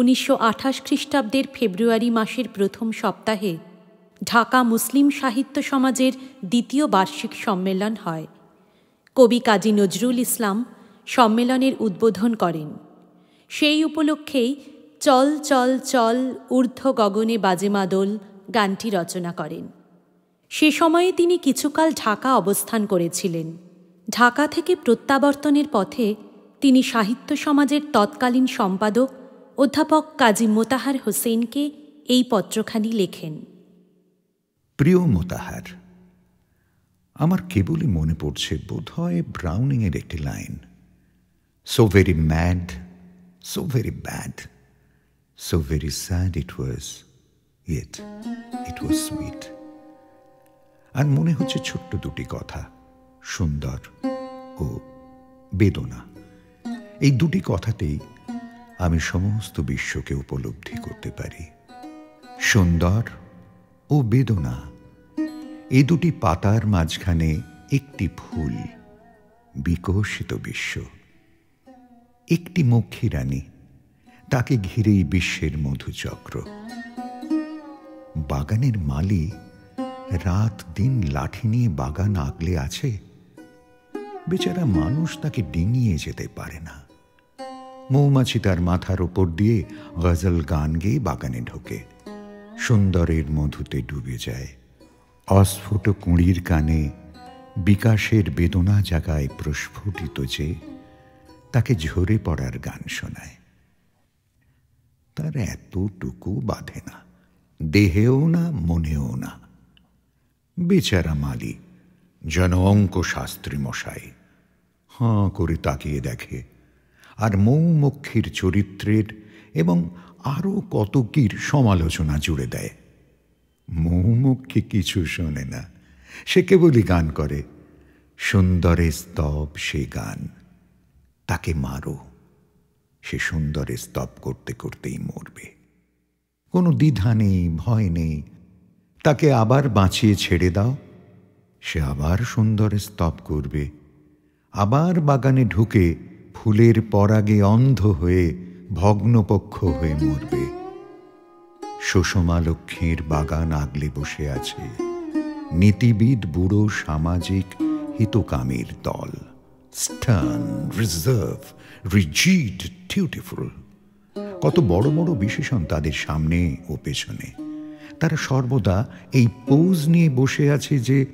উনিশশো আঠাশ খ্রিস্টাব্দের ফেব্রুয়ারি মাসের প্রথম সপ্তাহে ঢাকা মুসলিম সাহিত্য সমাজের দ্বিতীয় বার্ষিক সম্মেলন হয়। কবি কাজী নজরুল ইসলাম সম্মেলনের উদ্বোধন করেন। সেই উপলক্ষেই চল চল চল, ঊর্ধ্ব গগনে বাজে মাদল গানটি রচনা করেন। সে সময়ে তিনি কিছুকাল ঢাকা অবস্থান করেছিলেন। ঢাকা থেকে প্রত্যাবর্তনের পথে তিনি সাহিত্য সমাজের তৎকালীন সম্পাদক অধ্যাপক কাজী মোতাহার হোসেনকে এই পত্রখানি লেখেন। প্রিয় মোতাহার, আমার কেবলই মনে পড়ছে বোধহয় ব্রাউনিংয়ের একটি line. So very mad so very bad so very sad it was yet it was sweet আর মনে হচ্ছে ছোট্ট দুটি কথা, সুন্দর ও বেদনা। এই দুটি কথাতেই আমি সমস্ত বিশ্বকে উপলব্ধি করতে পারি। সুন্দর ও বেদনা এই দুটি পাতার মাঝখানে একটি ফুল, বিকশিত বিশ্ব। একটি মক্ষী রানী, তাকে ঘিরেই বিশ্বের মধুচক্র। বাগানের মালি রাত দিন লাঠি নিয়ে বাগান আগলে আছে। বেচারা মানুষ তাকে ডিঙিয়ে যেতে পারে না। মৌমাছি তার মাথার ওপর দিয়ে গজল গান গেয়ে বাগানে ঢোকে। সুন্দরের মধুতে ডুবে যায়। অস্ফুট কুঁড়ির কানে বিকাশের বেদনা জাগায় প্রস্ফুটিত যে তাকে ঝরে পড়ার গান শোনায়। তার এতটুকু বাঁধে না, দেহেও না, মনেও না। বেচারা মালি, যেন অঙ্ক শাস্ত্রী মশাই, হাঁ করে তাকিয়ে দেখে আর মৌমক্ষীর চরিত্রের এবং আরও কত কীর সমালোচনা জুড়ে দেয়। মৌমক্ষী কিছু শোনে না, সে কেবলই গান করে। সুন্দরে স্তব সে গান, তাকে মারো। সে সুন্দরে স্তব করতে করতেই মরবে। কোনো দ্বিধা নেই, ভয় নেই, তাকে আবার বাঁচিয়ে ছেড়ে দাও। সে আবার সুন্দরে স্তব করবে, আবার বাগানে ঢুকে ফুলের পরাগে অন্ধ হয়ে ভগ্নপক্ষ হয়ে মরবে। সুষমা লক্ষ্মীর বাগান আগলে বসে আছে। নীতিবিদ বুড়ো সামাজিক হিতকামীর দল। স্টার্ন রিজার্ভ, রিজিড টিউটিফুল কত বড় বড় বিশেষণ তাদের সামনে ও পেছনে। তারা সর্বদা এই পোজ নিয়ে বসে আছে যে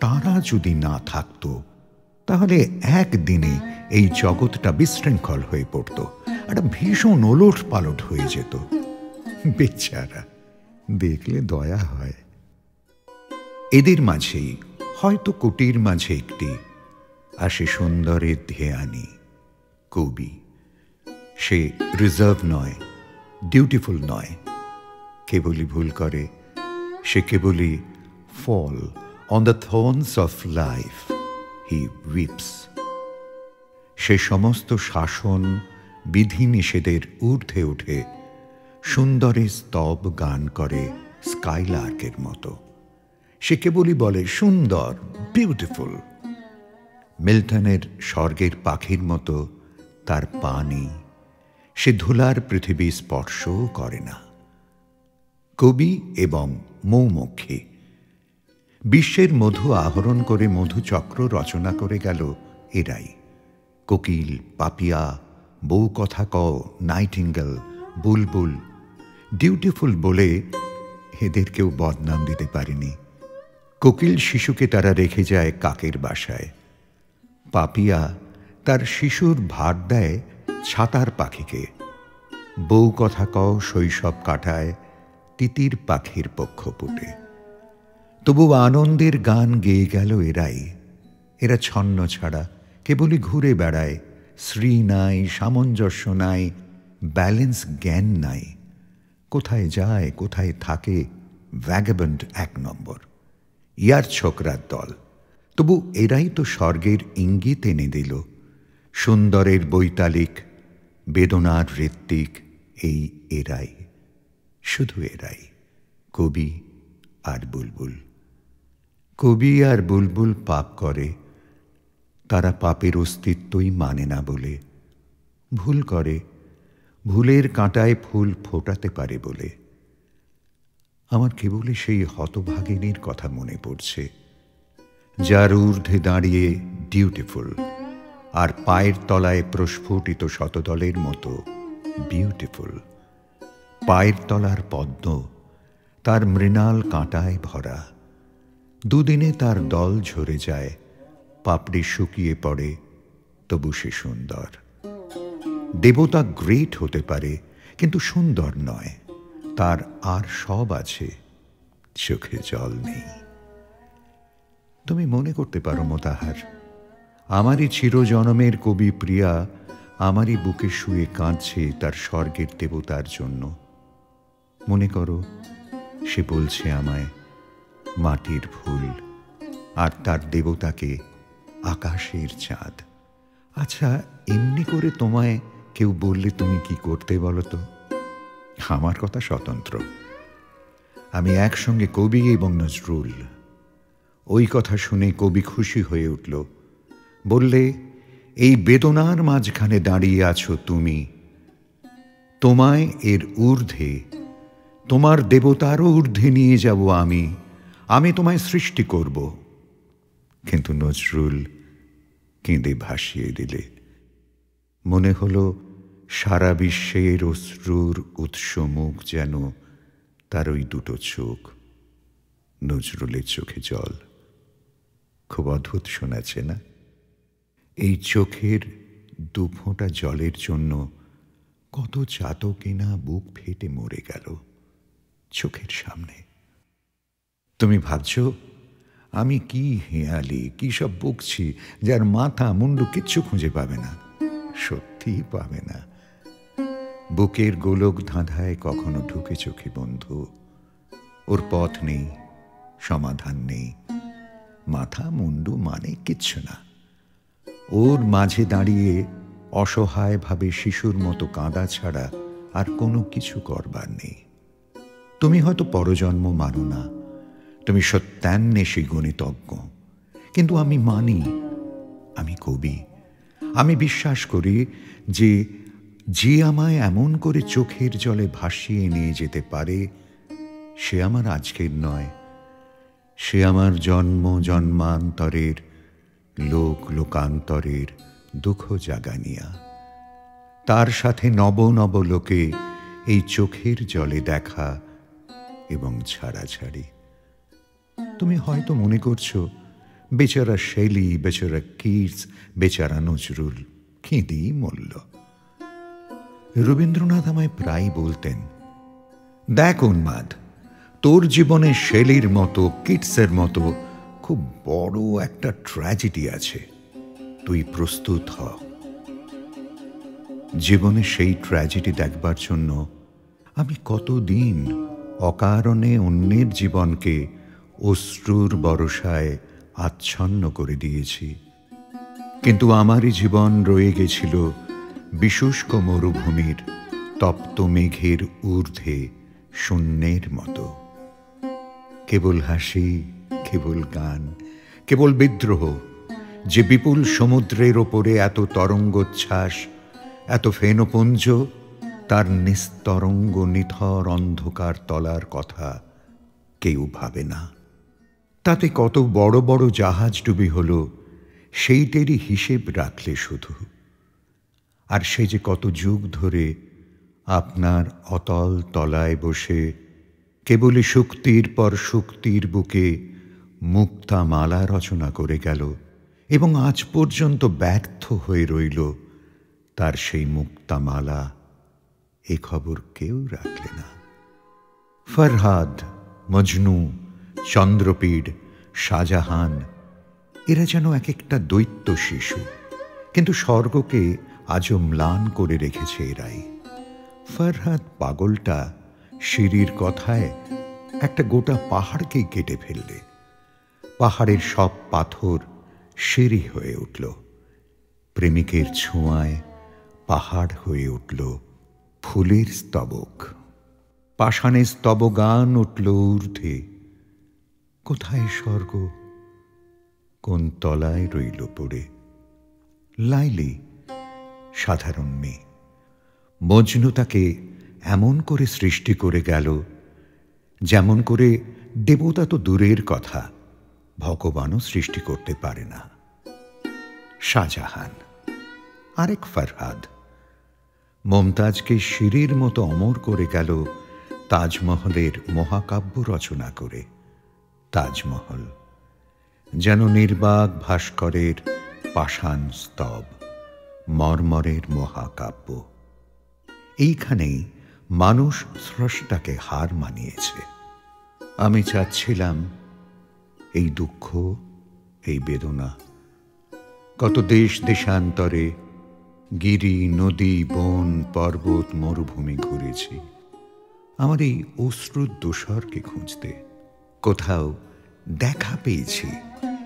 তারা যদি না থাকতো, তাহলে একদিনে এই জগৎটা বিশৃঙ্খল হয়ে পড়ত, একটা ভীষণ ওলট পালট হয়ে যেত। বেচারা, দেখলে দয়া হয়। এদের মাঝেই, হয়তো কুটির মাঝে একটি আসে সুন্দরের ধেয়ানি, কবি। সে রিজার্ভ নয়, ডিউটিফুল নয়, কেবলই ভুল করে। সে কেবলই fall on the thorns of life he weeps সে সমস্ত শাসন বিধিনিষেধের ঊর্ধ্বে উঠে সুন্দরে স্তব গান করে স্কাইলার্কের মতো। সে কেবলই বলে, সুন্দর, বিউটিফুল। মিল্টনের স্বর্গের পাখির মতো তার পানি, সে ধুলার পৃথিবী স্পর্শও করে না। কবি এবং মৌমক্ষী বিশ্বের মধু আহরণ করে মধুচক্র রচনা করে গেল এরাই। কোকিল, পাপিয়া, বউ কথা ক নাইটিঙ্গেল, বুলবুল, ডিউটিফুল বলে এদের কেউ বদনাম দিতে পারেনি। কোকিল শিশুকে তারা রেখে যায় কাকের বাসায়। পাপিয়া তার শিশুর ভার দেয় ছাতার পাখিকে। বউ কথা ক শৈশব কাটায় তিতির পাখির পক্ষ পক্ষপুটে। তবু আনন্দের গান গেয়ে গেল এরাই। এরা ছন্ন ছাড়া কেবলই ঘুরে বেড়ায়, শ্রী নাই, সামঞ্জস্য নাই, ব্যালেন্স জ্ঞান নাই। কোথায় যায়, কোথায় থাকে ভ্যাগাবন্ড এক নম্বর। ইয়ার ছোকরার দল। তবু এরাই তো স্বর্গের ইঙ্গিত এনে দিল। সুন্দরের বৈতালিক, বেদনার ঋত্বিক, এই এরাই। শুধু এরাই, কবি আর বুলবুল। কবি আর বুলবুল পাপ করে তারা পাপের অস্তিত্বই মানে না বলে। ভুল করে, ভুলের কাঁটায় ফুল ফোটাতে পারে বলে। আমার কেবলই সেই হতভাগিনীর কথা মনে পড়ছে, যার ঊর্ধ্বে দাঁড়িয়ে ডিউটিফুল আর পায়ের তলায় প্রস্ফুটিত শতদলের মতো বিউটিফুল পায়ের তলার পদ্ম তার মৃণাল কাঁটায় ভরা। দুদিনে তার দল ঝরে যায় পাপড়ি শুকিয়ে পড়ে, তবু সে সুন্দর। দেবতা গ্রেট হতে পারে, কিন্তু সুন্দর নয়। তার আর সব আছে, চোখে জল নেই। তুমি মনে করতে পারো মোতাহার, আমারই চিরজনমের কবি প্রিয়া আমারই বুকে শুয়ে কাঁদছে তার স্বর্গের দেবতার জন্য। মনে করো, সে বলছে আমায়, মাটির ফুল, আর তার দেবতাকে আকাশের চাঁদ। আচ্ছা এমনি করে তোমায় কেউ বললে তুমি কি করতে বলো তো? আমার কথা স্বতন্ত্র। আমি একসঙ্গে কবি এবং নজরুল। ওই কথা শুনে কবি খুশি হয়ে উঠল। বললে, এই বেদনার মাঝখানে দাঁড়িয়ে আছো তুমি। তোমায় এর ঊর্ধ্বে, তোমার দেবতারও ঊর্ধ্বে নিয়ে যাব আমি। আমি তোমায় সৃষ্টি করব। কিন্তু নজরুল কেঁদে ভাসিয়ে দিলে। মনে হলো সারা বিশ্বের অশ্রুর উৎস মুখ যেন তার ওই দুটো চোখ নজরুলের চোখে জল। খুব অদ্ভুত শোনাচ্ছে না? এই চোখের দু ফোঁটা জলের জন্য কত চাতকিনা বুক ফেটে মরে গেল চোখের সামনে। তুমি ভাবছ আমি কি হেয়ালি, কি সব বকছি, যার মাথা মুন্ডু কিচ্ছু খুঁজে পাবে না, সত্যিই পাবে না। বুকের গোলক ধাঁধায় কখনো ঢুকে চোখে বন্ধু, ওর পথ নেই, সমাধান নেই, মাথা মুন্ডু মানে কিচ্ছু না। ওর মাঝে দাঁড়িয়ে অসহায়ভাবে শিশুর মতো কাঁদা ছাড়া আর কোনো কিছু করবার নেই। তুমি হয়তো পরজন্ম মানো না তুমি সত্যান্বেষী গণিতজ্ঞ। কিন্তু আমি মানি, আমি কবি। আমি বিশ্বাস করি যে যে আমায় এমন করে চোখের জলে ভাসিয়ে নিয়ে যেতে পারে, সে আমার আজকের নয়। সে আমার জন্ম, জন্মান্তরের, লোক লোকান্তরের দুঃখ জাগানিয়া। তার সাথে নব নব লোকে এই চোখের জলে দেখা এবং ছাড়াছাড়ি। তুমি হয়তো মনে করছ, বেচারা শেলি, বেচারা কিটস, বেচারা নজরুল খেঁদেই মূল্য রবীন্দ্রনাথ আমায় প্রায় বলতেন, দেখ উন্মাদ, তোর জীবনে শেলির মতো, কিটসের মতো খুব বড় একটা ট্র্যাজেডি আছে। তুই প্রস্তুত হ। জীবনে সেই ট্র্যাজেডি দেখবার জন্য আমি কতদিন অকারণে অন্যের জীবনকে অশ্রুর বরসায় আচ্ছন্ন করে দিয়েছি। কিন্তু আমারই জীবন রয়ে গেছিল বিশুষ্ক মরুভূমির তপ্ত মেঘের ঊর্ধ্বে শূন্যের মতো। কেবল হাসি, কেবল গান, কেবল বিদ্রোহ, যে বিপুল সমুদ্রের ওপরে এত তরঙ্গোচ্ছ্বাস, এত ফেনপুঞ্জ, তার নিস্তরঙ্গ নিথর অন্ধকার তলার কথা কেউ ভাবে না। তাতে কত বড় বড় জাহাজ ডুবি হল, সেইটেরই হিসেব রাখলে শুধু। আর সে যে কত যুগ ধরে আপনার অতল তলায় বসে কেবলই শুক্তির পর শুক্তির বুকে মুক্তা মালা রচনা করে গেল এবং আজ পর্যন্ত ব্যর্থ হয়ে রইল, তার সেই মুক্তামালা এ খবর কেউ রাখলে না। ফরহাদ, মজনু চন্দ্রপীড, শাহজাহান, এরা যেন এক একটা দৈত্য শিশু। কিন্তু স্বর্গকে আজও ম্লান করে রেখেছে এরাই। ফরহাদ পাগলটা সিঁড়ির কথায় একটা গোটা পাহাড়কেই কেটে ফেললে। পাহাড়ের সব পাথর সিঁড়ি হয়ে উঠল। প্রেমিকের ছোঁয়ায় পাহাড় হয়ে উঠল ফুলের স্তবক। পাষাণে স্তবগান উঠল ঊর্ধ্বে। কোথায় স্বর্গ? কোন তলায় রইল পড়ে? লাইলি, সাধারণ মেয়ে। মজনু তাকে এমন করে সৃষ্টি করে গেল, যেমন করে দেবতা তো দূরের কথা, ভগবানও সৃষ্টি করতে পারে না। শাহজাহান, আরেক ফারহাদ। মমতাজকে শিরির মতো অমর করে গেল তাজমহলের মহাকাব্য রচনা করে। তাজমহল, যেন নির্বাক ভাস্করের পাষাণ স্তব, মর্মরের মহাকাব্য। এইখানেই মানুষ স্রষ্টাকে হার মানিয়েছে। আমি চাচ্ছিলাম এই দুঃখ, এই বেদনা, কত দেশ দেশান্তরে, গিরি, নদী, বন, পর্বত, মরুভূমি ঘুরেছি। আমার এই অশ্রুর দোসরকে খুঁজতে কোথাও দেখা পেয়েছি।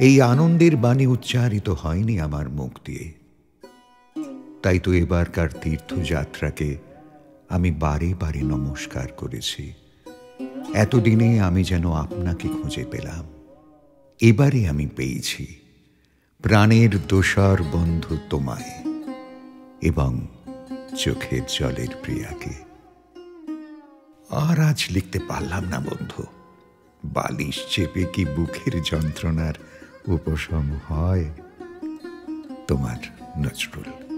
এই আনন্দের বাণী উচ্চারিত হয়নি আমার মুখ দিয়ে। তাই তো এবারকার তীর্থযাত্রাকে আমি বারে বারে নমস্কার করেছি। এতদিনে আমি যেন আপনাকে খুঁজে পেলাম। এবারে আমি পেয়েছি। প্রাণের দোসর বন্ধু তোমায় এবং চোখের জলের প্রিয়াকে। আর আজ লিখতে পারলাম না বন্ধু। বালিশ চেপে কি বুকের যন্ত্রণার উপশম হয়? তোমার নজরুল।